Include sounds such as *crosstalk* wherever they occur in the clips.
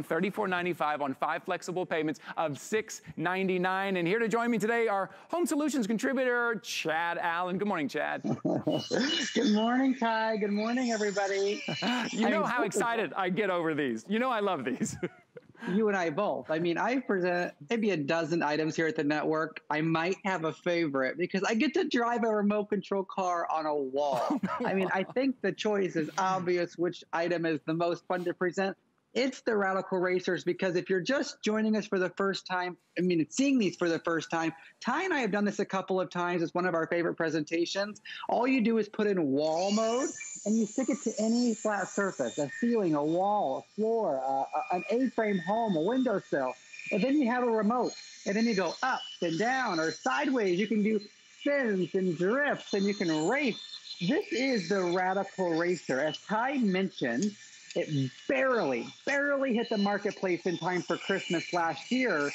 $34.95 on five flexible payments of $6.99. And here to join me today, our Home Solutions contributor, Chad Allen. Good morning, Chad. *laughs* Good morning, Ty. Good morning, everybody. *laughs* you know how excited I get over these. You know I love these. *laughs* you and I both. I mean, I present maybe a dozen items here at the network. I might have a favorite because I get to drive a remote control car on a wall. I mean, I think the choice is obvious which item is the most fun to present it's the Radical Racers because if you're just joining us for the first time, I mean, seeing these for the first time, Ty and I have done this a couple of times. It's one of our favorite presentations. All you do is put in wall mode and you stick it to any flat surface, a ceiling, a wall, a floor, uh, an A-frame home, a windowsill. And then you have a remote and then you go up and down or sideways. You can do spins and drifts and you can race. This is the Radical Racer. As Ty mentioned, it barely, barely hit the marketplace in time for Christmas last year.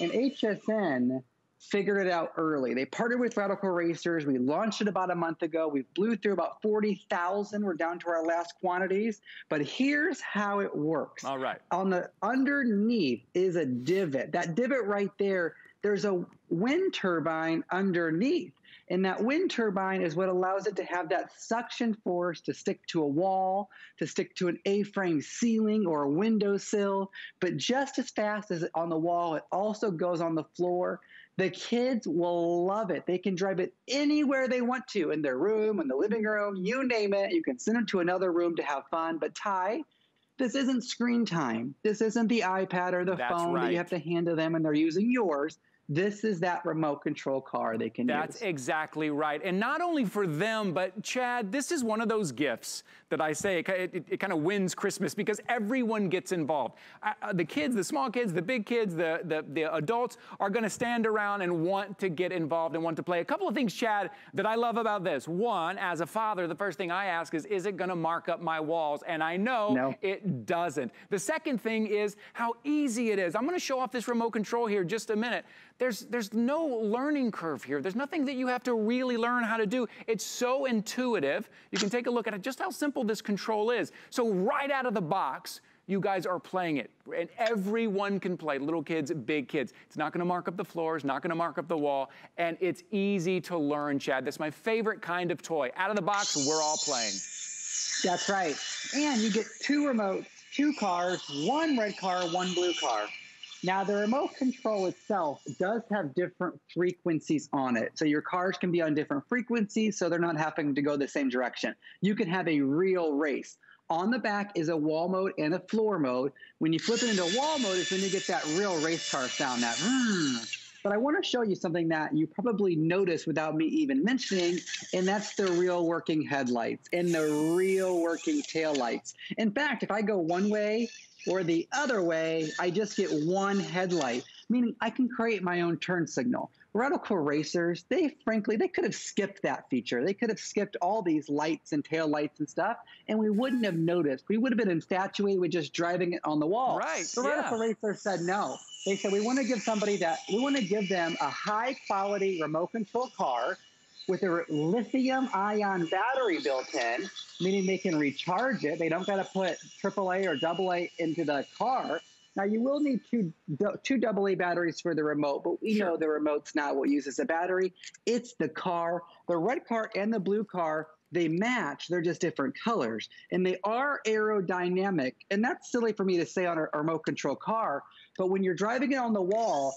And HSN figured it out early. They partnered with Radical Racers. We launched it about a month ago. We blew through about 40,000. We're down to our last quantities. But here's how it works. All right. On the underneath is a divot. That divot right there, there's a wind turbine underneath. And that wind turbine is what allows it to have that suction force to stick to a wall, to stick to an A frame ceiling or a windowsill. But just as fast as on the wall, it also goes on the floor. The kids will love it. They can drive it anywhere they want to in their room, in the living room, you name it. You can send them to another room to have fun. But Ty, this isn't screen time. This isn't the iPad or the That's phone right. that you have to hand to them and they're using yours. This is that remote control car they can do. That's use. exactly right. And not only for them, but Chad, this is one of those gifts that I say, it, it, it kind of wins Christmas because everyone gets involved. Uh, the kids, the small kids, the big kids, the, the, the adults are gonna stand around and want to get involved and want to play. A couple of things, Chad, that I love about this. One, as a father, the first thing I ask is, is it gonna mark up my walls? And I know no. it doesn't. The second thing is how easy it is. I'm gonna show off this remote control here just a minute. There's, there's no learning curve here. There's nothing that you have to really learn how to do. It's so intuitive. You can take a look at it, just how simple this control is. So right out of the box, you guys are playing it. And everyone can play, little kids, big kids. It's not gonna mark up the floors, not gonna mark up the wall, and it's easy to learn, Chad. That's my favorite kind of toy. Out of the box, we're all playing. That's right. And you get two remotes, two cars, one red car, one blue car. Now, the remote control itself does have different frequencies on it. So your cars can be on different frequencies, so they're not having to go the same direction. You can have a real race. On the back is a wall mode and a floor mode. When you flip it into wall mode is when you get that real race car sound, that mm. But I want to show you something that you probably noticed without me even mentioning, and that's the real working headlights and the real working tail lights. In fact, if I go one way or the other way, I just get one headlight, meaning I can create my own turn signal. Radical racers, they frankly, they could have skipped that feature. They could have skipped all these lights and tail lights and stuff, and we wouldn't have noticed. We would have been infatuated with just driving it on the wall. Right. The Radical yeah. racer said no. They said we want to give somebody that we want to give them a high quality remote control car with a lithium ion battery built in, meaning they can recharge it. They don't got to put AAA or AA into the car. Now you will need two two AA batteries for the remote, but we sure. know the remote's not what uses a battery. It's the car, the red car and the blue car. They match. They're just different colors, and they are aerodynamic. And that's silly for me to say on a, a remote control car, but when you're driving it on the wall,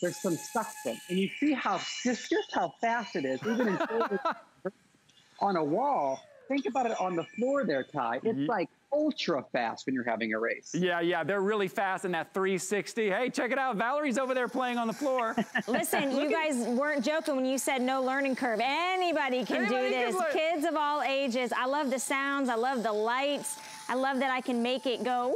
there's some suction, and you see how just just how fast it is, even in *laughs* on a wall. Think about it on the floor there, Ty. It's mm-hmm. like ultra fast when you're having a race. Yeah, yeah, they're really fast in that 360. Hey, check it out. Valerie's over there playing on the floor. *laughs* Listen, you guys weren't joking when you said no learning curve. Anybody can Anybody do this. Can Kids of all ages. I love the sounds. I love the lights. I love that I can make it go,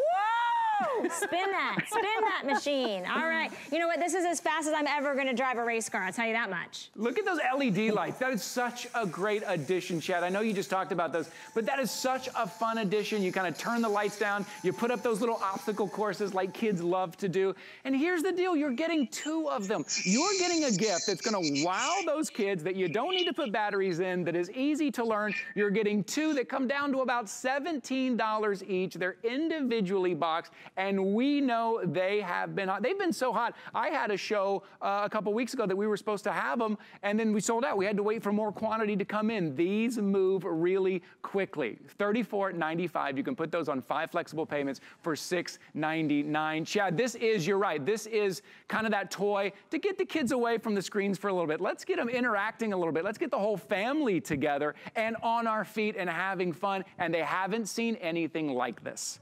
*laughs* spin that, spin that machine. All right. You know what? This is as fast as I'm ever going to drive a race car. I'll tell you that much. Look at those LED lights. That is such a great addition, Chad. I know you just talked about those, but that is such a fun addition. You kind of turn the lights down. You put up those little obstacle courses like kids love to do. And here's the deal. You're getting two of them. You're getting a gift that's going to wow those kids that you don't need to put batteries in, that is easy to learn. You're getting two that come down to about $17 each. They're individually boxed, and we know they have been hot. They've been so hot. I had a show uh, a couple weeks ago that we were supposed to have them, and then we sold out. We had to wait for more quantity to come in. These move really quickly. $34.95. You can put those on five flexible payments for $6.99. Chad, this is, you're right, this is kind of that toy to get the kids away from the screens for a little bit. Let's get them interacting a little bit. Let's get the whole family together and on our feet and having fun. And they haven't seen anything like this.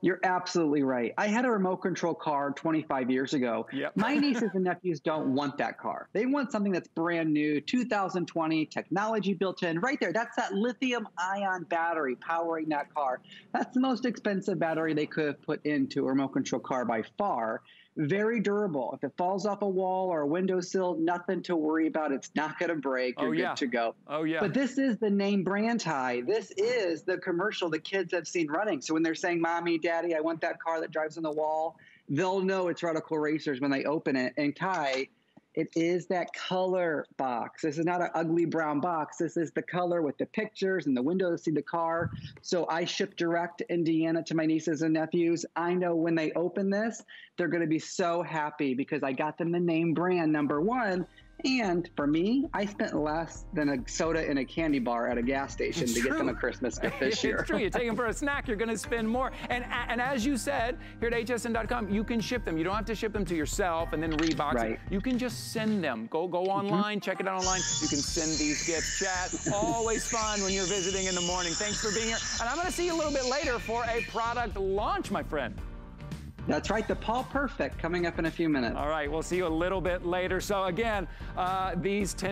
You're absolutely right. I had a remote control car 25 years ago. Yep. My *laughs* nieces and nephews don't want that car. They want something that's brand new, 2020, technology built in. Right there, that's that lithium ion battery powering that car. That's the most expensive battery they could have put into a remote control car by far very durable. If it falls off a wall or a windowsill, nothing to worry about. It's not going to break. Oh, You're oh, yeah. good to go. Oh, yeah. But this is the name brand Ty. This is the commercial the kids have seen running. So when they're saying, Mommy, Daddy, I want that car that drives on the wall, they'll know it's Radical Racers when they open it. And Ty it is that color box. This is not an ugly brown box. This is the color with the pictures and the window to see the car. So I ship direct Indiana to my nieces and nephews. I know when they open this, they're going to be so happy because I got them the name brand number one and for me, I spent less than a soda and a candy bar at a gas station it's to true. get them a Christmas gift *laughs* this year. it's true. You take them for a snack, you're going to spend more. And and as you said, here at hsn.com, you can ship them. You don't have to ship them to yourself and then rebox right. it. You can just send them. Go go mm-hmm. online, mm-hmm. check it out online. You can send these gifts. Chad, always fun when you're visiting in the morning. Thanks for being here. And I'm going to see you a little bit later for a product launch, my friend. That's right, the Paul Perfect coming up in a few minutes. All right, we'll see you a little bit later. So again, uh, these 10